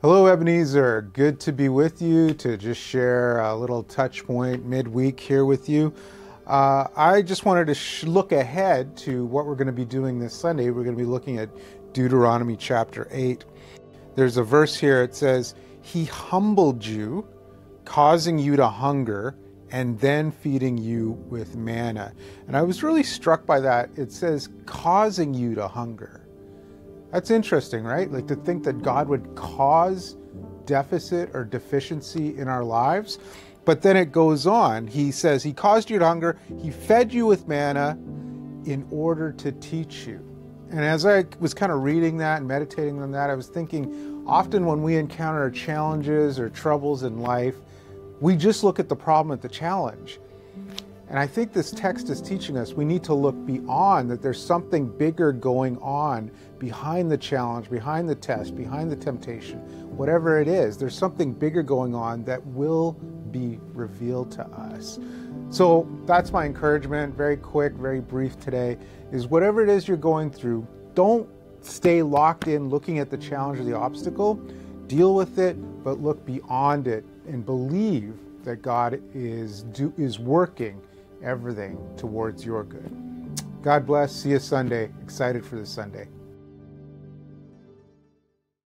Hello, Ebenezer. Good to be with you to just share a little touch point midweek here with you. Uh, I just wanted to sh- look ahead to what we're going to be doing this Sunday. We're going to be looking at Deuteronomy chapter 8. There's a verse here, it says, He humbled you, causing you to hunger, and then feeding you with manna. And I was really struck by that. It says, causing you to hunger. That's interesting, right? Like to think that God would cause deficit or deficiency in our lives. But then it goes on. He says, He caused you to hunger, He fed you with manna in order to teach you. And as I was kind of reading that and meditating on that, I was thinking often when we encounter challenges or troubles in life, we just look at the problem at the challenge. And I think this text is teaching us we need to look beyond that there's something bigger going on behind the challenge, behind the test, behind the temptation, whatever it is. There's something bigger going on that will be revealed to us. So that's my encouragement, very quick, very brief today, is whatever it is you're going through, don't stay locked in looking at the challenge or the obstacle. Deal with it, but look beyond it and believe that God is do, is working everything towards your good. God bless. See you Sunday. Excited for this Sunday.